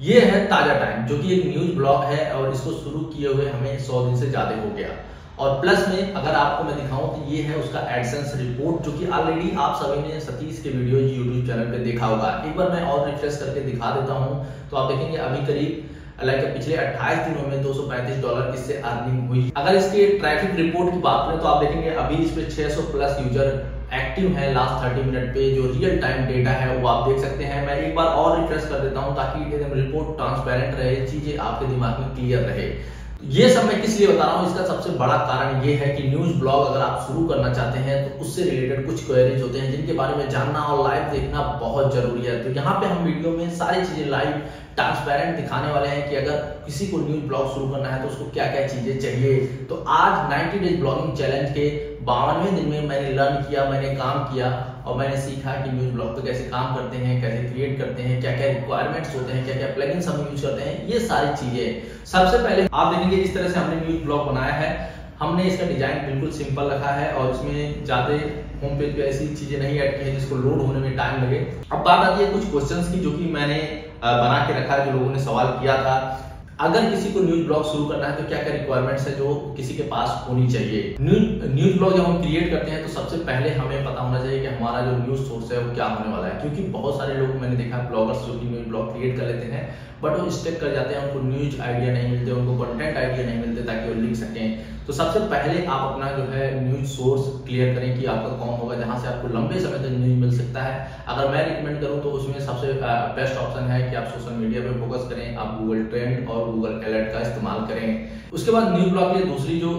ये है ताज़ा टाइम जो कि एक न्यूज़ ब्लॉग है और इसको शुरू किए हुए हमें सौ दिन से ज़्यादा हो गया। और प्लस में अगर आपको मैं दिखाऊँ तो ये है उसका एडसेंस रिपोर्ट जो कि ऑलरेडी आप सभी ने सतीश के वीडियो यूट्यूब चैनल पे देखा होगा। एक बार मैं और रिफ्रेश करके दिखा देता हूँ तो आप देखेंगे अभी करीब लाइक पिछले 28 दिनों में 235 डॉलर इससे अर्निंग हुई। अगर इसके ट्रैफ़िक रिपोर्ट की बात करें तो आप देखेंगे अभी इस पे 600 प्लस यूज़र एक्टिव है लास्ट 30 मिनट पे। जो रियल टाइम डेटा है वो आप देख सकते हैं। मैं एक बार और रिक्वेस्ट कर देता हूँ ताकि रिपोर्ट ट्रांसपेरेंट रहे, चीज़ें आपके दिमाग में क्लियर रहे। ये सब मैं किस लिए बता रहा हूँ? इसका सबसे बड़ा कारण ये है कि न्यूज़ ब्लॉग अगर आप शुरू करना चाहते हैं तो उससे रिलेटेड कुछ क्वेरीज होते हैं जिनके बारे में जानना और लाइव देखना बहुत ज़रूरी है। तो यहाँ पे हम वीडियो में सारी चीज़ें लाइव ट्रांसपेरेंट दिखाने वाले हैं कि अगर किसी को न्यूज़ ब्लॉग शुरू करना है तो उसको क्या क्या चीज़ें चाहिए। तो आज 90 डेज़ ब्लॉगिंग चैलेंज के बावनवे दिन में मैंने लर्न किया, मैंने काम किया। और मैंने सीखा कि न्यूज़ ब्लॉग पे कैसे काम करते हैं, कैसे क्रिएट करते हैं क्या क्या रिक्वायरमेंट्स होते हैं क्या क्या प्लगइन्स हम यूज़ करते हैं, ये सारी चीज़ें। सबसे पहले आप देखेंगे जिस तरह से हमने न्यूज़ ब्लॉग बनाया है, हमने इसका डिज़ाइन बिल्कुल सिंपल रखा है और इसमें ज़्यादा होम पेज पे ऐसी चीज़ें नहीं ऐड की है जिसको लोड होने में टाइम लगे। अब बात आती है कुछ क्वेश्चंस की जो कि मैंने बना के रखा है, जो लोगों ने सवाल किया था। अगर किसी को न्यूज़ ब्लॉग शुरू करना है तो क्या क्या रिक्वायरमेंट्स है जो किसी के पास होनी चाहिए? न्यूज़ ब्लॉग जब हम क्रिएट करते हैं तो सबसे पहले हमें पता होना चाहिए कि हमारा जो न्यूज़ सोर्स है, वो क्या होने वाला है। क्योंकि बहुत सारे लोग, मैंने देखा ब्लॉगर्स जो कि न्यूज़ ब्लॉग क्रिएट कर लेते हैं बट वो स्टेक कर जाते हैं, उनको न्यूज़ आइडिया नहीं मिलते, उनको कंटेंट आइडिया नहीं मिलते, ताकि वो लिख सकें। तो सबसे पहले आप अपना जो है न्यूज़ सोर्स क्लियर करें कि आपका कौन होगा, जहाँ से आपको लंबे समय तक न्यूज़ मिल सकता है। अगर मैं रिकमेंड करूँ तो उसमें सबसे बेस्ट ऑप्शन है कि आप सोशल मीडिया पे फोकस करें, आप गूगल ट्रेंड और गूगल अलर्ट का इस्तेमाल करें। उसके बाद न्यूज़ ब्लॉग के दूसरी जो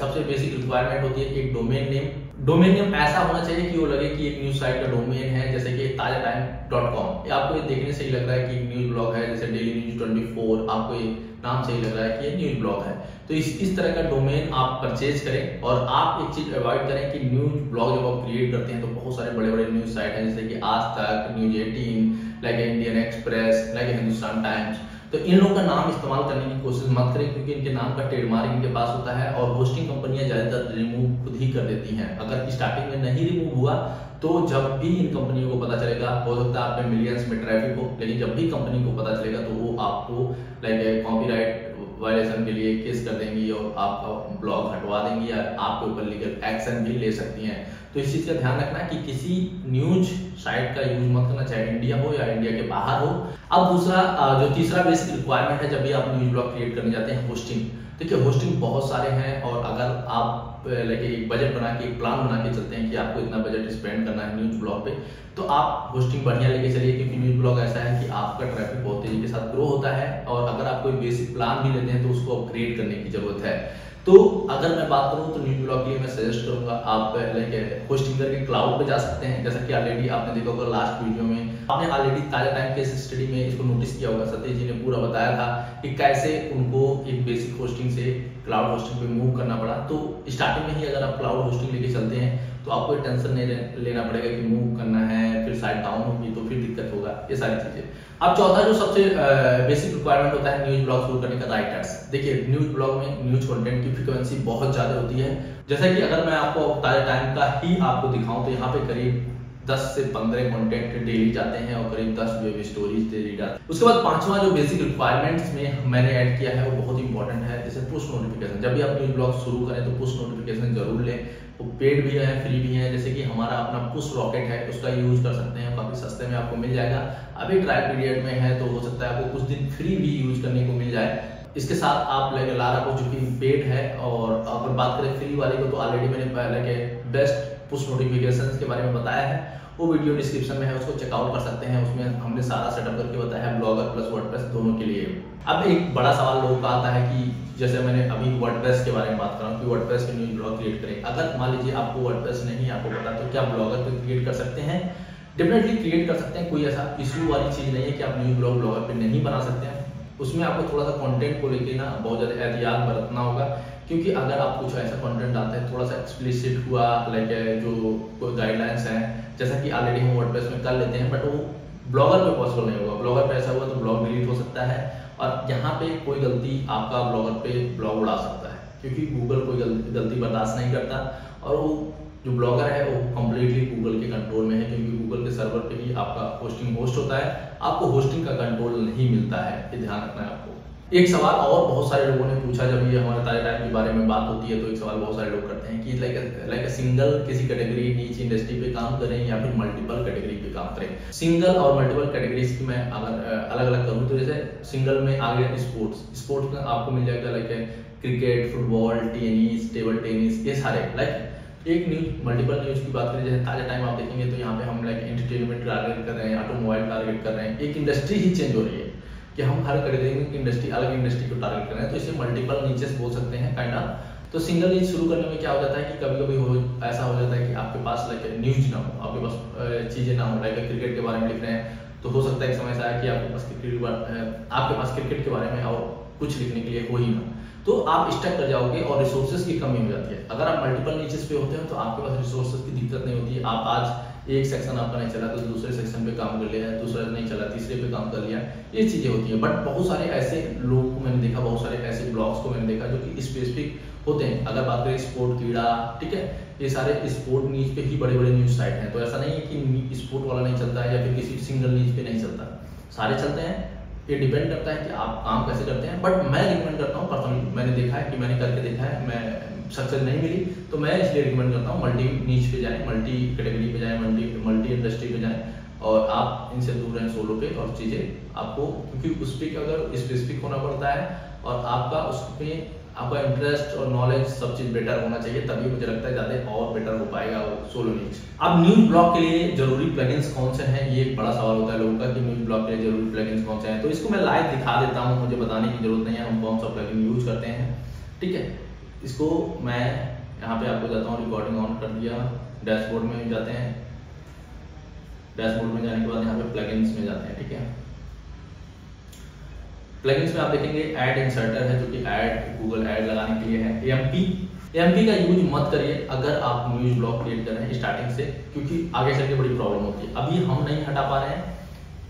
सबसे बेसिक रिक्वायरमेंट होती है, एक डोमेन नेम डोमेन नेम ऐसा होना चाहिए कि वो लगे कि एक न्यूज़ साइट का डोमेन है, जैसे कि ताज़ा टाइम डॉट कॉम आपको ये देखने से ही लग रहा है कि न्यूज़ ब्लॉग है, जैसे डेली न्यूज़ ट्वेंटी फोर आपको ये नाम से ही लग रहा है कि ये न्यूज़ ब्लॉग है। तो इस इस तरह का डोमेन आप परचेज करें और आप एक चीज़ अवॉइड करें कि न्यूज़ ब्लॉग जब आप क्रिएट करते हैं तो बहुत सारे बड़े बड़े न्यूज़ साइट हैं, जैसे कि Aaj Tak news eighteen like Indian Express like Hindustan Times तो इन लोगों का नाम इस्तेमाल करने की कोशिश मत करें, क्योंकि इनके नाम का ट्रेडमार्क इनके पास होता है और होस्टिंग कंपनियाँ ज़्यादातर रिमूव खुद ही कर देती हैं। अगर स्टार्टिंग में नहीं रिमूव हुआ तो जब भी इन कंपनियों को पता चलेगा, हो सकता है आप मिलियंस में ट्रैफ़िक हो, लेकिन जब भी कंपनी को पता चलेगा तो वो आपको लाइक कॉपीराइट वायलेशन के लिए केस कर देंगी और आपका ब्लॉग हटवा देंगी या आपके ऊपर लीगल एक्शन भी ले सकती हैं। तो इस चीज़ का ध्यान रखना कि किसी न्यूज़ साइट का यूज़ मत करना, चाहे इंडिया हो या इंडिया के बाहर हो। अब दूसरा जो तीसरा बेसिक रिक्वायरमेंट है, जब भी आप न्यूज़ ब्लॉग क्रिएट करने जाते हैं होस्टिंग देखिए होस्टिंग बहुत सारे हैं और अगर आप लेके एक बजट बना के, एक प्लान बना के चलते हैं कि आपको इतना बजट स्पेंड करना है न्यूज़ ब्लॉग पे तो आप होस्टिंग बढ़िया लेके चलिए, क्योंकि न्यूज़ ब्लॉग ऐसा है कि आपका ट्रैफ़िक बहुत तेज़ी के साथ ग्रो होता है और अगर आप कोई बेसिक प्लान भी लेते हैं तो उसको अपग्रेड करने की ज़रूरत है। तो अगर मैं बात करूँ तो न्यू ब्लॉग के लिए मैं सजेस्ट करूँगा, आप लाइक होस्टिंग करके क्लाउड पे जा सकते हैं। जैसा कि ऑलरेडी आपने देखा होगा लास्ट वीडियो में, आपने ऑलरेडी ताज़ा टाइम के स्टडी में इसको नोटिस किया होगा। सतीश जी ने पूरा बताया था कि कैसे उनको एक बेसिक होस्टिंग से क्लाउड होस्टिंग पे मूव करना पड़ा। तो स्टार्टिंग में ही अगर आप क्लाउड होस्टिंग लेके चलते हैं तो आपको टेंशन नहीं लेना पड़ेगा कि मूव करना है, फिर साइड डाउन होगी तो फिर दिक्कत होगा, ये सारी चीज़ें। अब चौथा जो सबसे बेसिक रिक्वायरमेंट होता है न्यूज़ ब्लॉग शुरू करने का राइटर्स देखिए न्यूज़ ब्लॉग में न्यूज़ कंटेंट की फ्रिक्वेंसी बहुत ज़्यादा होती है। जैसा कि अगर मैं आपको ताज़ा टाइम का ही आपको दिखाऊँ तो यहाँ पे करीब 10 से 15 कंटेंट डेली जाते हैं और करीब 10 वेब स्टोरीज डेली जाते हैं। उसके बाद पांचवा जो बेसिक रिक्वायरमेंट्स में मैंने ऐड किया है, वो बहुत इंपॉर्टेंट है जैसे पुश नोटिफिकेशन जब भी आप न्यूज़ ब्लॉग शुरू करें तो पुश नोटिफिकेशन ज़रूर लें। वो पेड भी है फ्री भी है, जैसे कि हमारा अपना पुश रॉकेट है, उसका यूज़ कर सकते हैं, काफ़ी सस्ते में आपको मिल जाएगा। अभी ट्रायल पीरियड में है तो हो सकता है आपको कुछ दिन फ्री भी यूज़ करने को मिल जाए। इसके साथ आप लारा को जो कि पेड है, और अगर बात करें फ्री वाले को तो ऑलरेडी मैंने लगे बेस्ट पुश नोटिफिकेशन के बारे में बताया है। वो वीडियो डिस्क्रिप्शन में है, उसको चेकआउट कर सकते हैं। उसमें हमने सारा सेटअप करके बताया है ब्लॉगर प्लस वर्डप्रेस दोनों के लिए। अब एक बड़ा सवाल लोगों का आता है कि जैसे मैंने अभी वर्डप्रेस के बारे में बात कर रहा हूँ कि वर्डप्रेस पे न्यूज़ ब्लॉग क्रिएट करें। अगर मान लीजिए आपको वर्डप्रेस नहीं, आपको पता तो क्या ब्लॉगर पे क्रिएट कर सकते हैं? डेफिनेटली क्रिएट कर सकते हैं, कोई ऐसा इशू वाली चीज़ नहीं है कि आप न्यूज़ ब्लॉग ब्लॉगर पे नहीं बना सकते हैं। उसमें आपको थोड़ा सा कंटेंट को लेके ना बहुत ज़्यादा एहतियात बरतना होगा। क्योंकि अगर आप कुछ ऐसा कंटेंट डालते हैं थोड़ा सा एक्सप्लिसिट हुआ लाइक जो गाइडलाइंस हैं जैसा कि ऑलरेडी हम वर्डप्रेस में कर लेते हैं बट वो ब्लॉगर पे पॉसिबल नहीं होगा। ब्लॉगर पे ऐसा हुआ तो ब्लॉग डिलीट हो सकता है और यहाँ पे कोई गलती आपका ब्लॉगर पे ब्लॉग उड़ा सकता है क्योंकि गूगल कोई गलती, बर्दाश्त नहीं करता और वो जो ब्लॉगर है वो कम्प्लीटली गूगल के कंट्रोल में है क्योंकि गूगल के सर्वर पे ही आपका होस्टिंग होस्ट होता है। आपको होस्टिंग का कंट्रोल नहीं मिलता है ये ध्यान रखना है आपको। एक सवाल और बहुत सारे लोगों ने पूछा जब ये हमारे ताजे टाइम के बारे में बात होती है तो एक सवाल बहुत सारे लोग करते हैं कि लाइक लाइक सिंगल किसी कैटेगरी नीच इंडस्ट्री पे काम करें या फिर मल्टीपल कैटेगरी पे काम करें। सिंगल और मल्टीपल कैटेगरीज की मैं अगर अलग अलग करूँ तो जैसे सिंगल में आ गया स्पोर्ट्स स्पोर्ट्स में आपको मिल जाएगा like cricket football tennis table tennis ये सारे। लाइक एक न्यूज़ मल्टीपल न्यूज़ की बात करें, जैसे ताज़ा टाइम आप देखेंगे तो यहाँ पे हम लाइक एंटरटेनमेंट टारगेट कर रहे हैं ऑटोमोबाइल टारगेट कर रहे हैं। एक इंडस्ट्री ही चेंज हो रही है। कि हम हर की इंडस्ट्री अलग इंडस्ट्री को टारगेट कर रहे हैं तो इसे मल्टीपल नीचेस बोल सकते हैं काइंड ऑफ़ तो सिंगल नीच शुरू करने में क्या हो जाता है कि कभी कभी हो, ऐसा हो जाता है कि आपके पास लाइक न्यूज़ ना हो, आपके पास चीज़ें ना हो लाइक क्रिकेट के बारे में लिख रहे हैं तो हो सकता है एक समय ऐसा है कि आपके पास क्रिकेट आपके पास क्रिकेट के बारे में और कुछ लिखने के लिए हो ही ना। तो आप स्टक कर जाओगे और रिसोर्सेज की कमी हो जाती है। अगर आप मल्टीपल नीचेस पे होते हैं तो आपके पास रिसोर्सेज की दिक्कत नहीं होती। आप आज एक सेक्शन आपका नहीं चला तो दूसरे सेक्शन पे काम कर लिया, दूसरा नहीं चला, तीसरे पे काम कर लिया, ये चीज़ें होती है। बट बहुत सारे ऐसे लोग को मैंने देखा, बहुत सारे ऐसे ब्लॉग्स को मैंने देखा जो कि स्पेसिफिक होते हैं। अगर बात करें स्पोर्ट क्रीड़ा, ठीक है, ये सारे स्पोर्ट न्यूज़ पे ही बड़े बड़े न्यूज़ साइट हैं। तो ऐसा नहीं है कि स्पोर्ट वाला नहीं चलता है या फिर किसी सिंगल न्यूज़ पे नहीं चलता। सारे चलते हैं, ये डिपेंड करता है कि आप काम कैसे करते हैं। बट मैं रिकमेंड करता हूँ पर्सनली मैंने देखा है कि मैंने करके देखा है, मैं सक्सेस नहीं मिली तो मैं इसलिए रिकमेंड करता हूँ मल्टी नीच पे जाएँ मल्टी कैटेगरी पे जाएँ मल्टी मल्टी इंडस्ट्री पे जाएँ, और आप इनसे दूर रहें सोलो पे और चीज़ें आपको, क्योंकि उस पर अगर स्पेसिफिक होना पड़ता है, और आपका उस पर आपका इंटरेस्ट और नॉलेज सब चीज़ बेटर होना चाहिए, तभी मुझे लगता है ज़्यादा और बेटर हो पाएगा वो सोलो नीच अब न्यूज़ ब्लॉग के लिए ज़रूरी प्लगइन्स कौन से हैं, ये बड़ा सवाल होता है लोगों का कि न्यूज़ ब्लॉग के लिए ज़रूरी प्लगइन्स कौन से हैं। तो इसको मैं लाइव दिखा देता हूँ, मुझे बताने की ज़रूरत नहीं है, हम कौन सा प्लगइन यूज़ करते हैं, ठीक है? इसको मैं यहाँ पे आपको जाता हूँ रिकॉर्डिंग ऑन कर दिया। डैशबोर्ड में जाते हैं। डैशबोर्ड में जाने के बाद यहाँ पे प्लगइन्स में जाते हैं, ठीक है? प्लगइन्स में आप देखेंगे ऐड इंसर्टर है, जो कि ऐड गूगल ऐड लगाने के लिए है। एमपी एमपी का यूज़ मत करिए अगर आप न्यूज़ ब्लॉग क्रिएट कर रहे हैं स्टार्टिंग से, क्योंकि आगे चल के बड़ी प्रॉब्लम होती है। अभी हम नहीं हटा पा रहे हैं,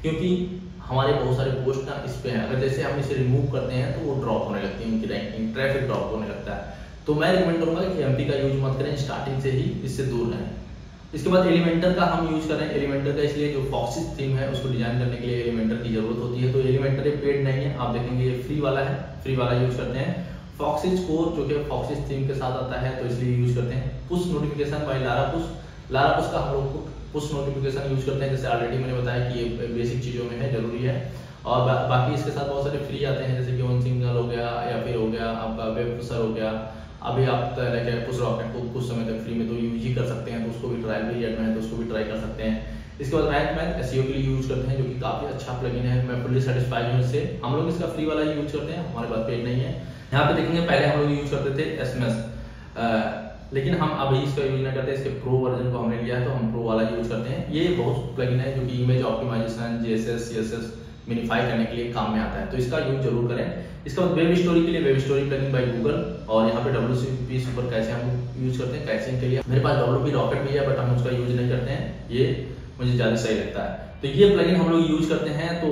क्योंकि हमारे बहुत सारे पोस्ट ना इस पे हैं। अगर जैसे हम इसे रिमूव करते हैं तो वो ड्रॉप होने लगती है उनकी रैंकिंग ट्रैफ़िक ड्रॉप होने लगता है। तो मैं रिकमेंड करूँगा कि एमपी का यूज़ मत करें स्टार्टिंग से ही इससे दूर रहें। इसके बाद एलिमेंटर का हम यूज़ कर। एलिमेंटर का इसलिए जो फॉक्सिस थीम है, उसको डिज़ाइन करने के लिए एलिमेंटर की ज़रूरत होती है। तो एलिमेंटर पेड नहीं है। आप देखेंगे ये फ्री वाला है। फ्री वाला यूज़ करते हैं। फॉक्सिस कोर जो कि फॉक्सिस थीम के साथ आता है तो इसलिए यूज़ करते हैं। Push notification by Larapush Larapush का हम लोग पुश नोटिफिकेशन यूज़ करते हैं जैसे ऑलरेडी मैंने बताया कि ये बेसिक चीज़ों में है ज़रूरी है। और बा, बाकी इसके साथ बहुत सारे फ्री आते हैं जैसे कि वन सिंगल हो गया या फिर हो गया आपका वेब हो गया। अभी आप लाइक पुश रॉकेट को कुछ समय तक फ्री में तो यूज़ ही कर सकते हैं तो उसको भी ट्रायल पीरियड में तो उसको भी ट्राई कर सकते हैं। इसके बाद रैंक मैथ एस के लिए यूज़ करते हैं जो कि काफ़ी अच्छा प्लगइन है मैं फुल्ली सेटिस्फाइड हूँ इससे। हम लोग इसका फ्री वाला यूज़ करते हैं हमारे पास पेड नहीं है। यहाँ पे देखेंगे पहले हम लोग यूज़ करते थे एस लेकिन हम अभी इसका यूज़ नहीं करते, इसके प्रो वर्जन को हमने लिया है तो हम प्रो वाला यूज़ करते हैं। ये बहुत प्लगइन है जो कि image optimization GSS CSS minify करने के लिए काम में आता है। तो इसका यूज़ ज़रूर करें। इसके बाद वेब स्टोरी के लिए web story plugin by Google और यहाँ पे डब्ल्यू सी सुपर कैसे हम यूज़ करते हैं। कैसे के लिए मेरे पास डब्ल्यू रॉकेट भी है बट हम उसका यूज़ नहीं करते हैं। ये मुझे ज़्यादा सही लगता है। तो ये प्लगइन हम लोग यूज़ करते हैं तो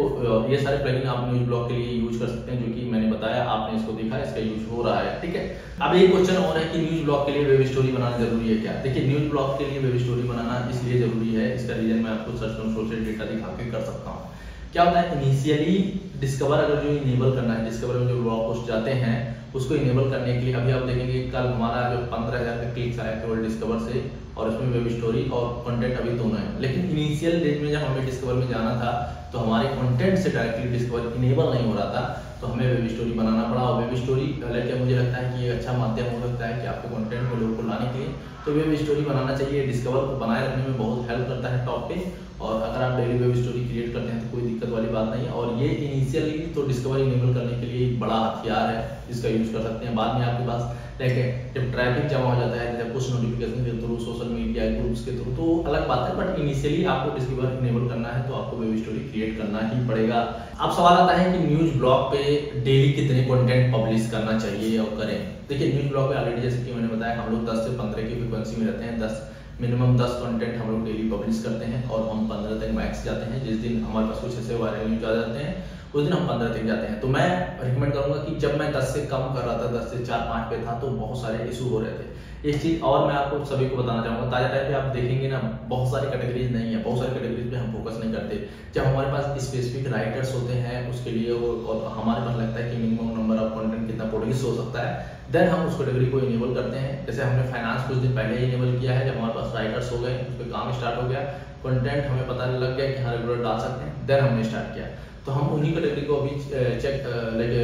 ये सारे प्लगइन आप न्यूज़ ब्लॉग के लिए यूज़ कर सकते हैं, जो कि मैंने बताया, आपने इसको देखा, इसका यूज़ हो रहा है, ठीक है? अब एक क्वेश्चन और है कि न्यूज़ ब्लॉग के लिए वेब स्टोरी बनाना ज़रूरी है क्या? देखिए न्यूज़ ब्लॉग के लिए वेब स्टोरी बनाना इसलिए ज़रूरी है, इसका रीजन मैं आपको सर्च सोशल डेटा दिखा के कर सकता हूँ। क्या होता है इनिशियली डिस्कवर अगर जो इनेबल करना है डिस्कवर में जो ब्लॉग पोस्ट जाते हैं, उसको इनेबल करने के लिए अभी आप देखेंगे कल हमारा जो पंद्रह हज़ार का क्लिक्स आया केवल डिस्कवर से, और उसमें वेब स्टोरी और कंटेंट अभी दोनों है। लेकिन इनिशियल डेज़ में जब हमें डिस्कवर में जाना था तो हमारे कंटेंट से डायरेक्टली डिस्कवर इनेबल नहीं हो रहा था तो हमें वेब स्टोरी बनाना पड़ा। और वेब स्टोरी लेके मुझे लगता है कि ये अच्छा माध्यम हो सकता है कि आपके कंटेंट को लोगों को लाने के लिए। तो वेब स्टोरी बनाना चाहिए डिस्कवर को बनाए रखने में बहुत हेल्प करता है टॉप पे और अगर आप डेली वेब स्टोरी क्रिएट करते हैं तो कोई दिक्कत वाली बात नहीं है। और ये इनिशियली तो डिस्कवर इनेबल करने के लिए एक बड़ा हथियार है जिसका यूज़ कर सकते हैं। बाद में आपके पास देखें जब ट्रैफ़िक जमा हो जाता है जैसे कुछ नोटिफिकेशन के थ्रू सोशल मीडिया ग्रुप्स के थ्रू तो अलग बात है। बट इनिशियली आपको डिस्कवर इनेबल करना है तो आपको वेब स्टोरी क्रिएट करना ही पड़ेगा। अब सवाल आता है कि न्यूज़ ब्लॉग पे डेली कितने कंटेंट पब्लिश करना चाहिए और करें? देखिए न्यूज़ ब्लॉग पे ऑलरेडी जैसे कि मैंने बताया, हम लोग 10 से 15 की फ्रिक्वेंसी में रहते हैं 10 मिनिमम 10 कंटेंट हम लोग डेली पब्लिश करते हैं और हम पंद्रह दिन मैक्स जाते हैं। जिस दिन हमारे पास कुछ ऐसे वायरल न्यूज़ आ जाते हैं उस दिन हम पंद्रह तक जाते हैं। तो मैं रिकमेंड करूँगा कि जब मैं दस से कम कर रहा था, दस से चार, पाँच पे था तो बहुत सारे इशू हो रहे थे। एक चीज़ और मैं आपको सभी को बताना चाहूँगा, ताज़ा टाइम पे आप देखेंगे ना, बहुत सारी कैटेगरीज नहीं है, बहुत सारी कैटेगरीज पे हम फोकस नहीं करते। जब हमारे पास स्पेसिफिक राइटर्स होते हैं, उसके लिए वो, और हमारे पास लगता है कि मिनिमम नंबर ऑफ़ कंटेंट कितना प्रोड्यूस हो सकता है देन हम उस कैटेगरी को इनेबल करते हैं। जैसे हमने फाइनेंस कुछ दिन पहले ही इनेबल किया है, जब हमारे पास राइटर्स हो गए, उस पर काम स्टार्ट हो गया कंटेंट हमें पता लग गया कि हाँ रेगुलर डाल सकते हैं देन हमने स्टार्ट किया। तो हम उन्हीं कैटेगरी को अभी चेक लेके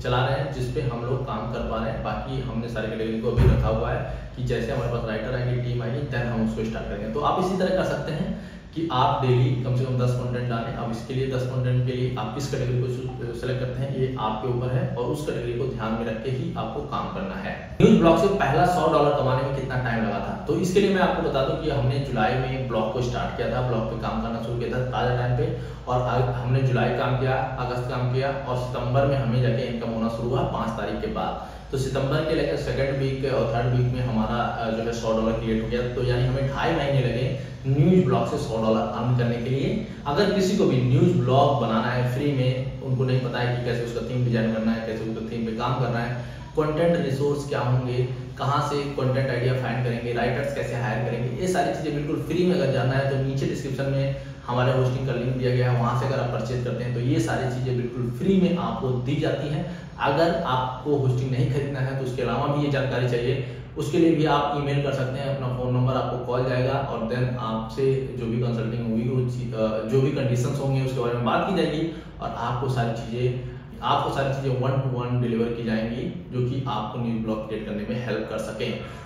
चला रहे हैं जिसपे हम लोग काम कर पा रहे हैं। बाकी हमने सारी कैटेगरी को अभी रखा हुआ है कि जैसे हमारे पास राइटर आएँगे टीम आएगी देन हम उसको स्टार्ट करेंगे। तो आप इसी तरह कर सकते हैं। कि आप डेली कम से कम दस कंटेंट डालें। अब इसके लिए दस कंटेंट के लिए आप किस कैटेगरी को सेलेक्ट करते हैं, ये आपके ऊपर है और उस कैटेगरी को ध्यान में रख के ही आपको काम करना है। न्यूज़ ब्लॉग से पहला सौ डॉलर कमाने में कितना टाइम लगा था? तो इसके लिए मैं आपको बता दूँ कि हमने जुलाई में ब्लॉग को स्टार्ट किया था। ब्लॉग पे काम करना शुरू किया था ताज़ा टाइम पे और हमने जुलाई काम किया, अगस्त काम किया और सितंबर में हमें जाके इनकम होना शुरू हुआ पाँच तारीख के बाद। तो सितंबर के सेकंड वीक और थर्ड वीक में हमारा जो है सौ डॉलर क्रिएट हो गया। तो यानी हमें ढाई महीने लगे न्यूज़ ब्लॉग से सौ डॉलर अर्न करने के लिए। अगर किसी को भी न्यूज़ ब्लॉग बनाना है फ्री में, उनको नहीं पता है कि कैसे उसका थीम डिज़ाइन करना है, कैसे उसका थीम पे काम करना है कंटेंट रिसोर्स क्या होंगे, कहाँ से कंटेंट आइडिया फाइंड करेंगे राइटर्स कैसे हायर करेंगे, ये सारी चीज़ें बिल्कुल फ्री में अगर जानना है तो नीचे डिस्क्रिप्शन में हमारे होस्टिंग का लिंक दिया गया है, वहाँ से अगर आप परचेज करते हैं तो ये सारी चीज़ें बिल्कुल फ्री में आपको दी जाती हैं। अगर आपको होस्टिंग नहीं खरीदना है तो उसके अलावा भी ये जानकारी चाहिए। उसके लिए भी आप ईमेल कर सकते हैं, अपना फ़ोन नंबर आपको कॉल जाएगा, और देन आपसे जो भी कंसल्टिंग होगी जो भी कंडीशंस होंगे, उसके बारे में बात की जाएगी, और आपको सारी चीज़ें, आपको सारी चीज़ें वन टू वन डिलीवर की जाएँगी, जो कि आपको न्यूज़ ब्लॉग क्रिएट करने में हेल्प कर सकें।